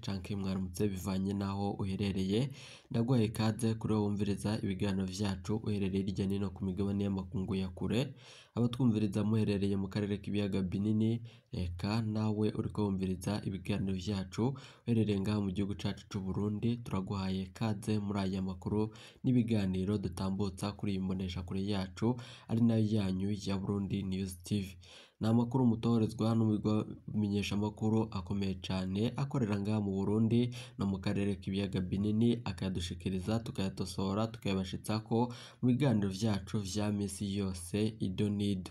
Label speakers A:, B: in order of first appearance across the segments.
A: canke mwaramutse bivanye n'aho uherereye ndaguhaye ikaze kuri wumviriza ibiganiro vyacu uherereye hirya nino ku migabane y'amakungu ya kure abatwumviriza muherereye mu karere k'ibiyaga binini reka nawe uriko wumviriza ibiganiro byacu uherereye ngaha mu gihugu cacu c'uburundi turaguhaye ikaze muri aya makuru n'ibiganiro dutambutsa kuri iyi mboneshakure yacu ari nayo yanyu ya burundi news tv Ni amakuru mutorezwa n'umurwa menyeshamakuru akomeye cyane akorera ngaha mu Burundi no mu karere k'ibiyaga binini akayadushikiriza tukayatosora tukayabashyitsa ko mu biganiro byacu bya misi yose ido n'ido.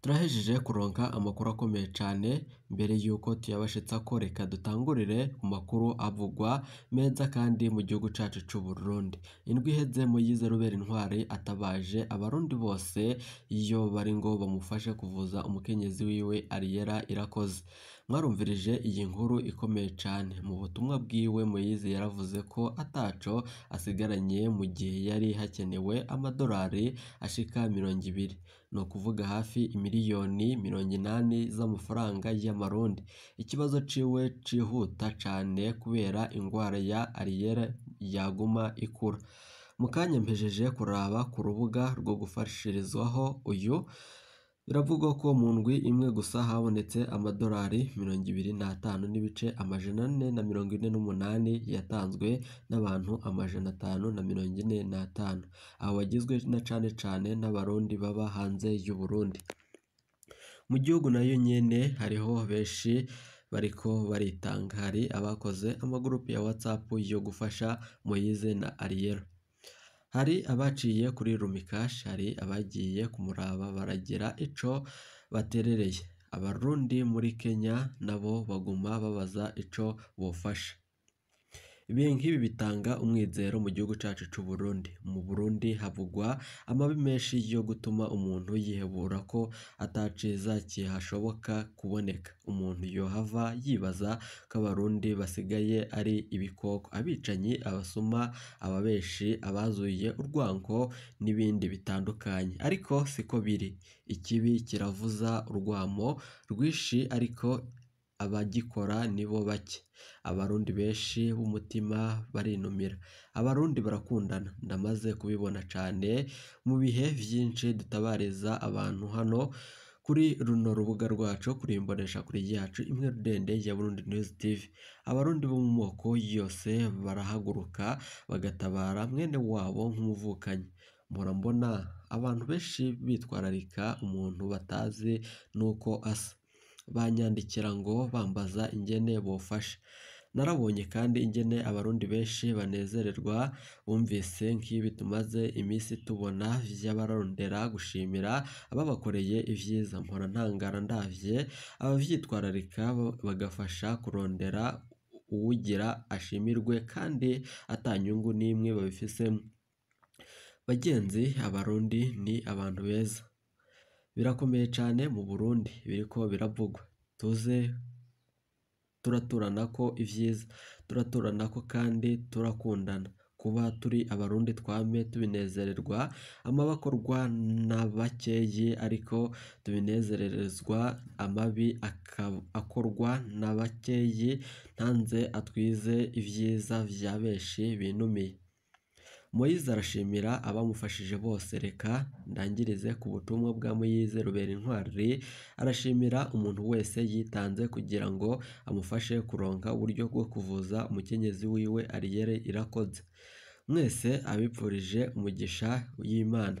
A: Turahejeje kuronka amakuru akomeye cyane mbere y'uko tuyabashitsa ko reka dutangurire ku makuru avugwa meza kandi mu gihugu cyacu cy'u Burundi indwi mu yize Robert Intwari atabaje abarundi bose iyo bari ngo bamufashe kuvuza umukenyezi wiwe Ariella Irakoze mwarumvirije iyi nkuru ikomeye cyane mu butumwa bwiwe Moise yaravuze ko ataco asigaranye mu gihe yari hakenewe amadolari ashika mirongo ibiri ni ukuvuga hafi imiliyoni mirongo inani z'amafaranga y'amarundi ikibazo ciwe cihuta cane kubera ingwara ya ariyere yaguma ikura mu mpejeje kuraba ku rubuga rwo gufashirizwaho uyu Biravugwa ko mu ndwi imwe gusa habonetse amadolari mirongo ibiri n'atanu n'ibice amajana ane na mirongo ine n'umunani yatanzwe n'abantu amajana atanu na mirongo ine n'atanu, abo wagizwe na cane cane n'Abarundi baba hanze y'u Burundi. Mu gihugu nayo nyene hariho benshi bariko baritanga, hari abakoze amagurupe ya WhatsApp yo gufasha Moyize na Ariel. hari abaciye kuri rumikashi, hari abagiye kumuraba baragira ico baterereye, abarundi muri Kenya nabo baguma babaza icyo bufasha. Ibihe nk'ibi bitanga umwizero mu gihugu cyacu cy'u Burundi, mu Burundi havugwa amabi menshi yo gutuma umuntu yihebura ko ataciza ciza kihashoboka kuboneka, umuntu yohava yibaza ko Abarundi basigaye ari ibikoko, abicanyi, abasuma, ababeshi, abazuye urwango n'ibindi bitandukanye ariko siko biri, ikibi kiravuza urwamo rwishi ariko abagikora ni bo bake, abarundi benshi b'umutima barinumira, abarundi barakundana ndamaze kubibona cyane mu bihe byinshi dutabariza abantu hano kuri runo rubuga rwacu kuri imbonesha kure yacu imwe ndende ya Burundi News TV abarundi bo mu moko yose barahaguruka bagatabara mwene wabo nk'umuvukanyi mpora mbona abantu benshi bitwararika umuntu batazi n'uko asa banyandikira ngo bambaza ingene bofasha narabonye kandi ingene abarundi benshi banezererwa bumvise nk'ibi tumaze iminsi tubona vy'abarondera gushimira ababakoreye ivyiza mpora ntangara ndavye abavyitwararika bagafasha kurondera uwugira ashimirwe kandi atanyungu n'imwe babifisemo bagenzi abarundi ni abantu beza birakomeye cyane mu Burundi biriko biravugwa tuze turaturana ko ibyiza turaturana ko kandi turakundana kuba turi abarundi twame tubinezererwa amabakorwa na ariko tubinezererezwa amabi akorwa na bakeyi ntanze atwize ibyiza bya benshi binumiye Moise arashimira abamufashije bose reka ndangirize ku butumwa bwa Moise Ruberintwari arashimira umuntu wese yitanze kugira ngo amufashe kuronka uburyo bwo kuvuza umukenyezi wiwe Ariel Irakoze mwese abipfurije umugisha y'Imana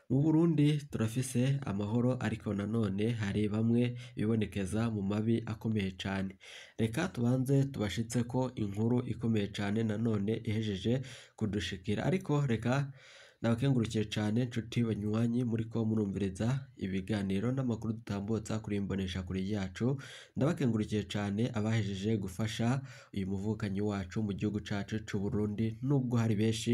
A: Mu Burundi turafise amahoro ariko nanone hari bamwe bibonekeza mu mabi akomeye cyane Reka tubanze tubashitse ko inkuru ikomeye cane nanone ihejeje kudushikira ariko reka nabakengurukiye cyane inshuti banywanyi muri ko murumviriza ibiganiro n'amakuru dutambutsa kuri imbonesha kure yacu ndabakengurukiye cyane abahejeje gufasha uyu muvukanyi wacu mu gihugu cyacu cy'u Burundi nubwo hari benshi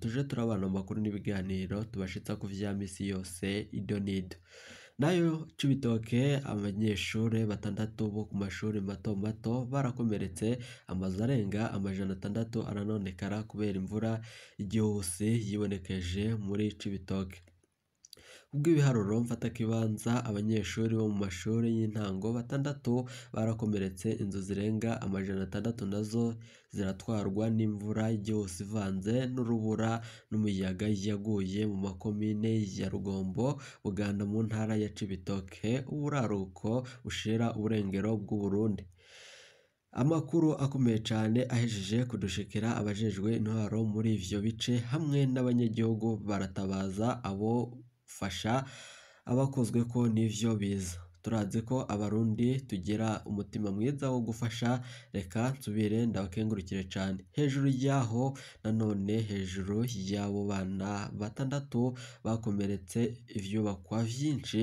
A: tuje turabana amakuru n'ibiganiro tubashitsa ku vya misi yose idonido nayo Cibitoke abanyeshuri batandatu bo ku mashuri mato mato barakomeretse amazu arenga amajana atandatu aranonekara kubera imvura igihuse yibonekeje muri Cibitoke. Ubwo ibiharuro mfatakibanza abanyeshuri bo mu mashuri y'intango batandatu barakomeretse inzu zirenga amajana atandatu nazo ziratwarwa n'imvura yose ivanze n'urubura n'umuyaga yaguye mu makomine ya Rugombo, Buganda mu ntara ya Cibitoke, uburaruko bushira uburengero bw'u Burundi. Amakuru akomeye cyane ahejeje kudushikira abajejwe intwaro muri ivyo bice hamwe n'abanyagihugu baratabaza abo fasha abakozwe ko n'ibyo biza turazi ko abarundi tugira umutima mwiza wo gufasha reka nsubire ndabakengurukire cyane hejuru y'aho nanone hejuru y'abo bana batandatu bakomeretse ibyubakwa byinshi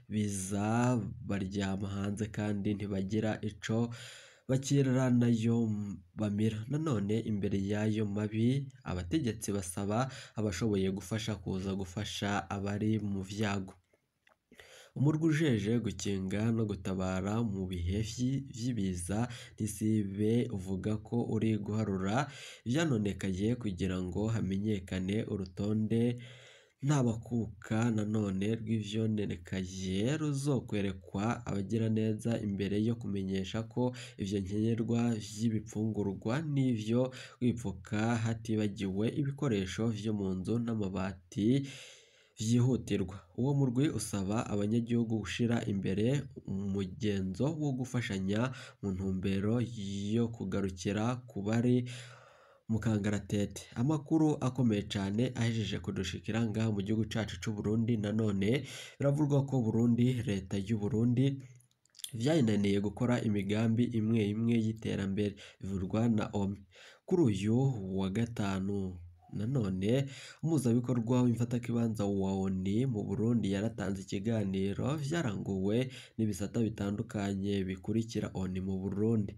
A: biza baryama hanze kandi ntibagira ico bakiranayo bamira nanone imbere y'ayo mabi abategetsi basaba abashoboye gufasha kuza gufasha abari mu byago. umurwi ujeje gukinga no gutabara mu bihe vyibiza ntizibe uvuga ko uri guharura ibyanonekaye kugira ngo hamenyekane urutonde ntabakuka nanone rw'ibyononekaye ruzokwerekwa abagiraneza imbere yo kumenyesha ko ibyo nkenerwa by'ibipfungurwa n'ibyo kwipfuka hatibagiwe ibikoresho vyo mu nzu n'amabati vyihutirwa. Uwo murwi usaba abanyagihugu gushira imbere umugenzo wo gufashanya mu ntumbero yo kugarukira ku bari mu kangaratete. Amakuru akomeye cyane ahejeje kudushikira ngaha mu gihugu cyacu cy'u Burundi nanone biravugwa ko Burundi leta y'u Burundi byayinaniye gukora imigambi imwe imwe y'iterambere bivugwa na OMI kuri uyu wa gatanu. Nanone umuhuzabikorwa w'imfatakibanza wa ONU mu Burundi yaratanze ikiganiro vyaranguwe n'ibisata bitandukanye bikurikira oni mu Burundi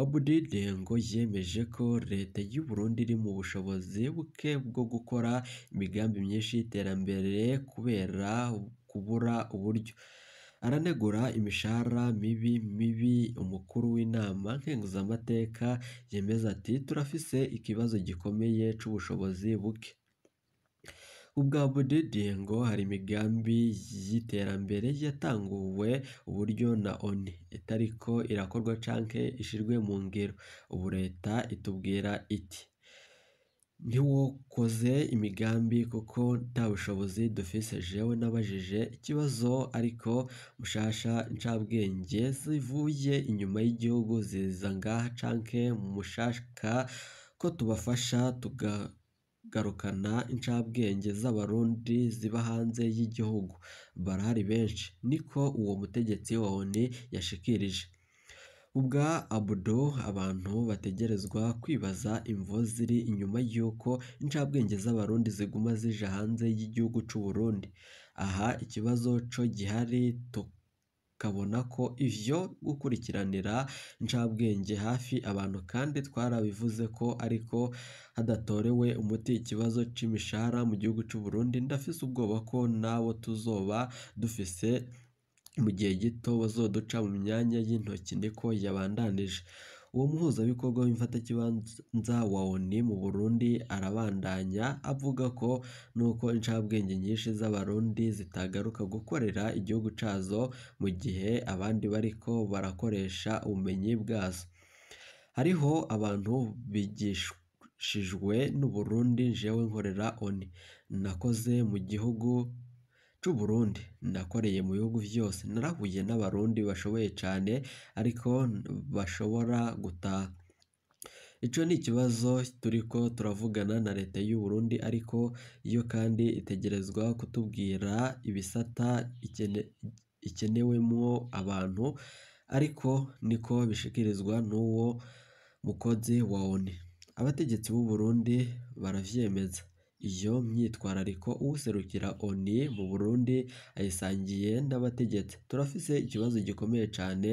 A: Abudi ngo yemeje ko leta y'u Burundi iri mu bushobozi buke bwo gukora imigambi myinshi y'iterambere kubera kubura uburyo aranegura imishahara mibi mibi umukuru w'inama nkenguzamateka yemeza ati turafise ikibazo gikomeye cy’ubushobozi buke ubwa budidi ngo hari imigambi y'iterambere yatanguwe uburyo na oni itariko irakorwa canke ishirwe mu ngero ubu leta itubwira iti ntiwukoze imigambi kuko nta bushobozi dufise jewe nabajije ikibazo ariko mushasha incabwenge zivuye inyuma y'igihugu ziza ngaha canke mushaka ko tubafasha tugagarukana incabwenge z'abarundi ziba hanze y'igihugu barahari benshi niko uwo mutegetsi wa yashikirije Ubwa Abdo abantu bategerezwa kwibaza imvo ziri inyuma y'uko incabwenge z'Abarundi ziguma zija hanze y'igihugu cy’u Burundi aha ikibazo cyo gihari tukabona ko ivyo gukurikiranira incabwenge hafi abantu kandi twarabivuze ko ariko hadatorewe umuti ikibazo c'imishahara mu gihugu cy’u Burundi ndafise ubwoba ko nabo tuzoba dufise mu gihe gito bazoduca mu myanya y'intoki niko yabandanije uwo muhuzabikorwa w'imfatakibanza wa ONU mu Burundi arabandanya avuga ko nuko incabwenge nyinshi z'abarundi zitagaruka gukorera igihugu cyazo mu gihe abandi bariko barakoresha ubumenyi bwazo hariho abantu bigishijwe n'u Burundi jewe nkorera ONU nakoze mu gihugu c'u Burundi nakoreye mu bihugu byose narahuye n'abarundi bashoboye cyane ariko bashobora gutaha icyo ni ikibazo turiko turavugana na leta y'u Burundi ariko iyo kandi itegerezwa kutubwira ibisata ikenewemo abantu ariko niko bishikirizwa n'uwo mukozi wa ONU abategetsi b'u Burundi baravyemeza Iyo myitwarariko userukira ONI mu Burundi ayisangiye n'abategetsi. Turafise ikibazo gikomeye cane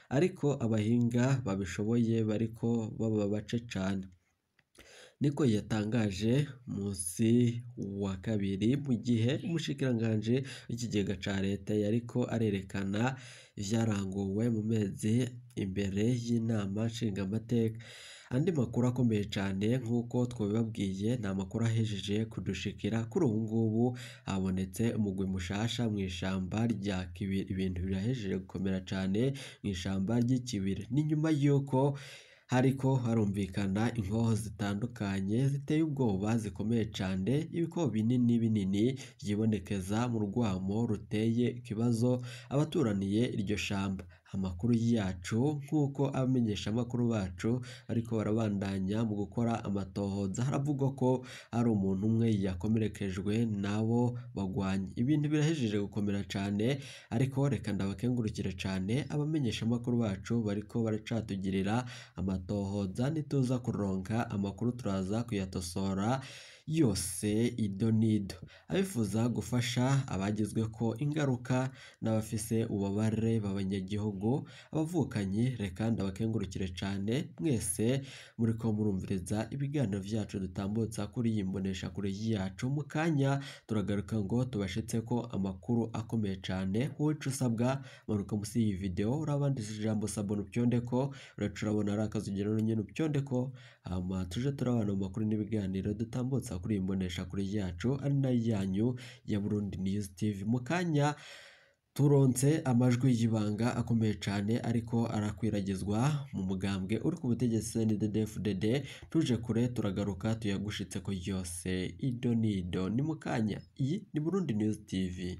A: ariko abahinga babishoboye bariko baba bace cane niko yatangaje munsi wa kabiri mu gihe umushikiranganji w'ikigega cya leta yariko arerekana ivyaranguwe mu mezi imbere y'inama nshingamateka andi makuru akomeye cyane nk'uko twabibabwiye ni amakuru ahejeje kudushikira kuri ubu ngubu habonetse umugwi mushasha mu ishyamba rya kibiri ibintu birahejeje gukomera cyane mu ishyamba ry'ikibiri ni nyuma y'uko Ariko harumvikana inkoho zitandukanye ziteye ubwoba zikomeye cyane ibikobo binini binini byibonekeza mu rwamo ruteye ikibazo abaturaniye iryo shamba amakuru yacu nk'uko abamenyeshamakuru bacu ariko barabandanya mu gukora amatohoza haravugwa ko hari umuntu umwe yakomerekejwe n'abo bagwanyi ibintu birahejeje gukomera cyane ariko reka ndabakengurukire cyane abamenyeshamakuru bacu bariko baracatugirira amatohoza nituza kuronka amakuru turaza kuyatosora yose ido n'ido, abifuza gufasha ko ingaruka n'abafise ububabare b'abanyagihugu, abavukanyi reka ndabakengurukire cyane mwese muri muriko murumviriza ibiganiro byacu dutambutsa kuri iyi mboneshakure yacu, mu kanya turagaruka ngo tubashitse ko amakuru akomeye cyane wowe usabwa manuka munsi y'iyi video urabandishije ijambo sabona upyondeko uraca urabona ari akazu ugira nyine upyondeko tuje turabana mu n'ibiganiro dutambutsa kuri iyi mboneshakure yacu ari nayo yanyu ya Burundi News TV mu kanya turonse amajwi y'ibanga akomeye cyane ariko arakwiragizwa mu mugambwe uri ku butegetsi CNDD-FDD tuje kure turagaruka tuyagushitse ko yose Idonido ni mu kanya iyi ni Burundi News TV